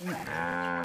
うん